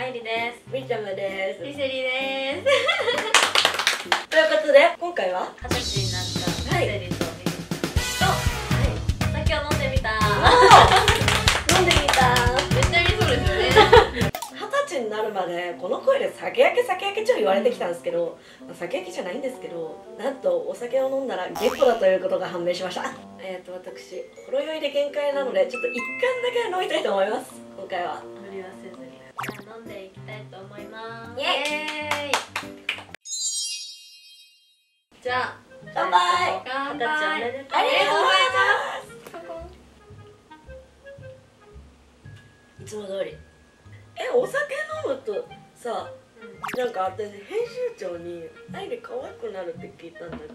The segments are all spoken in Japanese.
あいりです。みーちゃんまです。リセリです。ということで今回は？二十歳になったはい。とみりと。酒を飲んでみた。飲んでみた。めっちゃみそうですよね。二十歳になるまでこの声で酒焼け酒焼けちょい言われてきたんですけど、まあ酒焼けじゃないんですけどなんとお酒を飲んだらゲットだということが判明しました。えっ、と私ほろ酔いで限界なのでちょっと一貫だけ飲みたいと思います。今回は。無理はせずに飲んでいきたいと思います。イエイ。イじゃあ乾杯。乾杯。ありがとうございます。いつも通り。えお酒飲むとさなんか私編集長に「アイリ可愛くなる」って聞いたんだけど。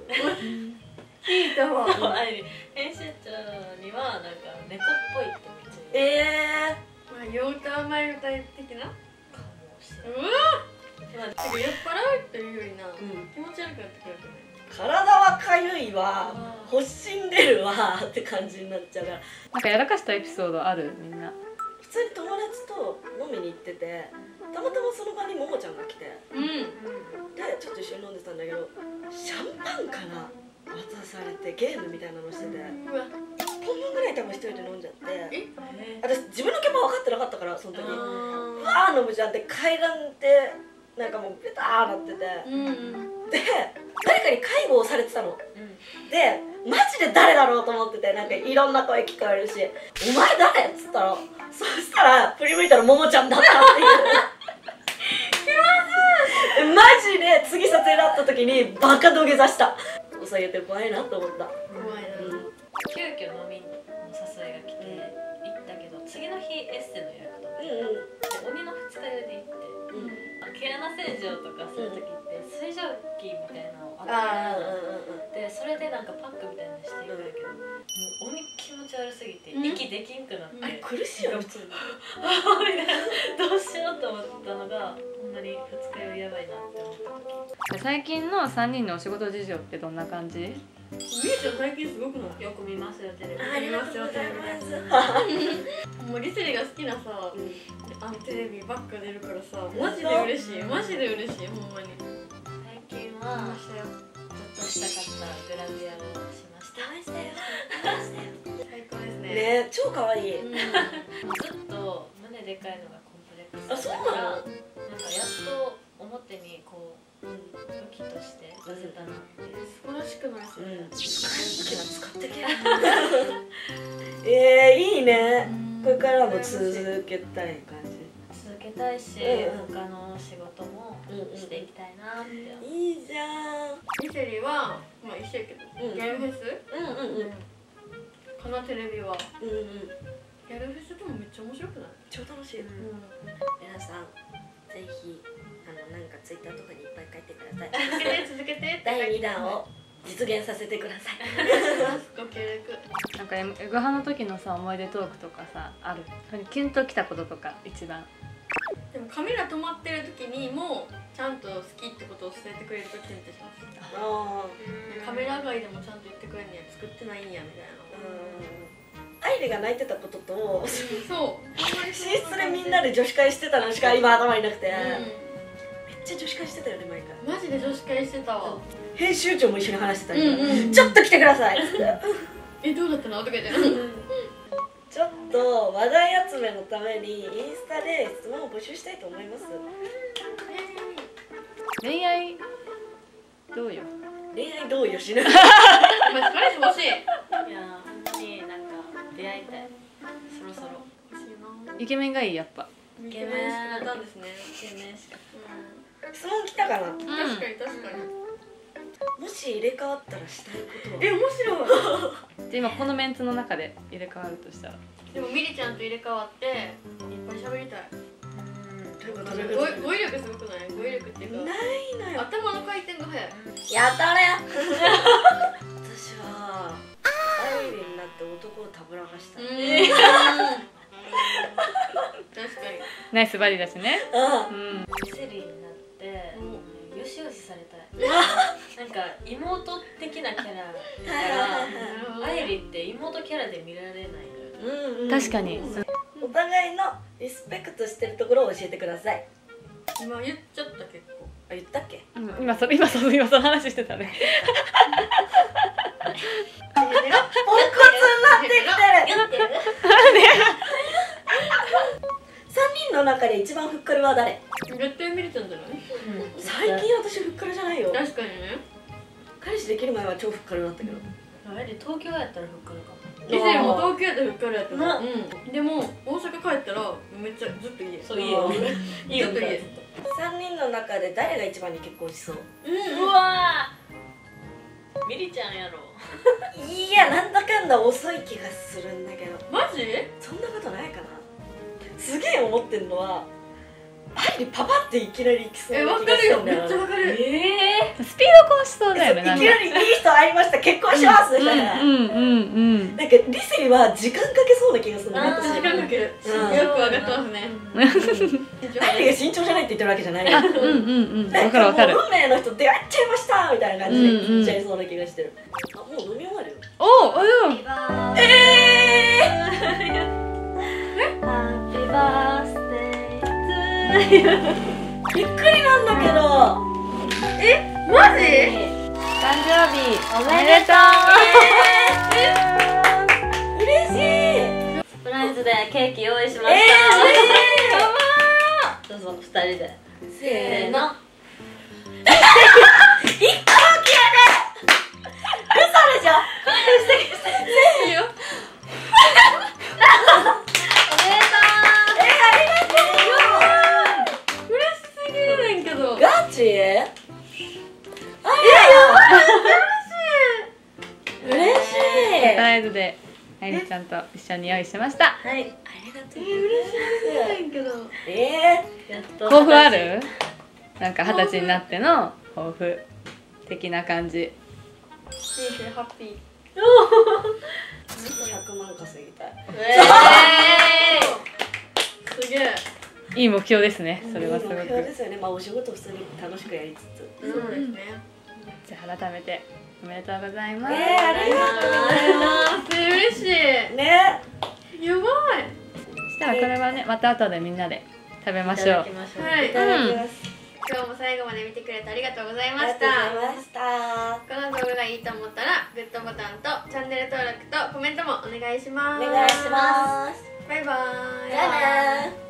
聞いたわあいり編集長にはなんか猫っぽいってめっちゃ言う。えまあ、ヨーターマイルタイプ的な？かもしれうないわてか酔っ払うというよりな、ん。気持ち悪くなってくるよね。ー、体はかゆいわ。発疹出るわ。って感じになっちゃうから。なんかやらかしたエピソードある？みんな。普通に友達と飲みに行っててたまたまその場にももちゃんが来て。うん。でちょっと一緒に飲んでたんだけどシャンパンから渡されてゲームみたいなのしてて。うわ。1本分ぐらい多分一人で飲んじゃって。え？私自分のキャパ分かってなかったからその時。わー飲むじゃんって階段でなんかもうベターなってて。うんで誰かに介護をされてたの。うん。でマジで誰だろうと思っててなんかいろんな声聞こえるし「お前誰?」っつったらそしたら振り向いたらももちゃんだったっていう。マジで次撮影だった時にバカ土下座したお酒って怖いなと思った。怖いな、うん。急遽飲みの誘いが来て行ったけど次の日エステの予約とか。うんで鬼の二日酔いで行って。うん。うん毛穴洗浄とかする時って水蒸気みたいなのを当て。ああるうんうんうん。でそれでなんかパックみたいなのしていくんだけど、もう鬼気持ち悪すぎてうん。息できんくなって、あれ苦しいよ普通にどうしようと思ったのがほんまに二日酔いやばいなって思った時。最近の3人のお仕事事情ってどんな感じ？みーちゃん最近すごくないよく見ますよテレビ。ありがとうございます。もうリセリが好きなさうん。あのテレビばっか出るからさマジで嬉しいマジで嬉しいほんまに。最近はましたよちょっとしたかったグラビアをしました。最高ですね。ね超可愛い。うん。ずっと胸でかいのがコンプレックスあそうなの？なんかやっと表にこう武器として出せたなって素晴らしくないですねうん。使ってけえー、いいね。これからも続けたい感じ。続けたいし、うん。他の仕事もしていきたいなって思う。いいじゃん。リセリはまあ一緒やけど、うん。ギャルフェス？うんうんうん。かなテレビは。うんうん。ギャルフェスでもめっちゃ面白くない？超楽しい、皆さんぜひあのなんかツイッターとかにいっぱい書いてください。続けて続けてって第2弾を実現させてください。ご協力なんかエグハの時のさ思い出トークとかさある？キュンときたこととか一番。でもカメラ止まってる時にもちゃんと好きってことを伝えてくれるとキュンってします。あカメラ外でもちゃんと言ってくれんねや作ってないんやみたいなアイリが泣いてたこととそう。寝室でみんなで女子会してたのしか今頭になくて、うめっちゃ女子会してたよね毎回。んマジで女子会してた。わ編集長も一緒に話してたりとか、うんうんちょっと来てください えどうだったの？とか言ってちょっと話題集めのためにインスタで質問を募集したいと思います。恋愛。どうよ？恋愛どうよしな。まあ彼氏欲しいイケメンがいいやっぱ。イケメンしかったんですね。イケメンしか質問来たかな？うん。確かに確かに。もし入れ替わったらしたいことは。え面白い。で今このメンツの中で入れ替わるとしたら。でもミリちゃんと入れ替わっていっぱい喋りたい。語彙力すごくない？語彙力っていうか。ないのよ。頭の回転が速い。やったれ 私はアイリになって男をたぶらかした。い、確かに。ナイスバディだしね。あうん。ミセリになってうよしよしされたい。なんか妹的なキャラだからなるほどアイリって妹キャラで見られないのんうん。確かに。お互いのリスペクトしてるところを教えてください。今言っちゃった結構。あ言ったっけ？うん。今それ今その今その話してたね。ポンコツになってきてる。言って。る3人の中で一番ふっかるは誰？絶対見れたんじゃない？最近私ふっかるじゃないよ。確かにね。彼氏できる前は超ふっかるだったけど。あれで東京やったらふっかるかも。以前も東京やったらふっかるやったなうん。でも大阪帰ったらめっちゃずっと家。そういいようん。いいよちょっといい3人の中で誰が一番に結婚しそう？うわー。ミリちゃんやろ。いやなんだかんだ遅い気がするんだけど。マジ？そんなことないかなすげえ思ってんのは愛にパパっていきなり行きそうえな気るよ。めっちゃわかる。えスピード婚しそうだよねなんか。いきなりいい人会いました結婚しますみたいな、うんうんうんなんかリセリは時間かけそうな気がするのあー私時間かけるうんよくわかってますね。愛が慎重じゃないって言ってるわけじゃないよ。うんうんうん。わかるわかる。もう運命の人出会っちゃいましたみたいな感じで言っちゃいそうな気がしてる、あもう飲み終わるよ。おううん。えハッピー バースデーー、びっくりなんだけど。マジ？誕生日。おめでとう。嬉しい。サプライズでケーキ用意しまえしたどうぞ二人で。ー、せーのライズであゆりちゃんと一緒に用意しました。はい。ありがとうございますねんけど。えやっと抱負ある？なんか二十歳になっての抱負的な感じ。人生ハッピー。ー、100万稼ぎたいえすげえ。いい目標ですね。それはすご目標でくすよね。まあお仕事普通に楽しくやりつつ。そうですねじゃあ改めておめでとうございます、えー、ありがとうございまえ嬉しい。すね。やばい。そしたらこれはねまた後でみんなで食べまいしたょう。だきましょう。はい。いただきます、今日も最後まで見てくれてありがとうございあましりがとうございたました。この動画がいいと思ったらグッドボタンとチャンネル登録とコメントもお願いします。お願いします。バイバーイ。じゃあねー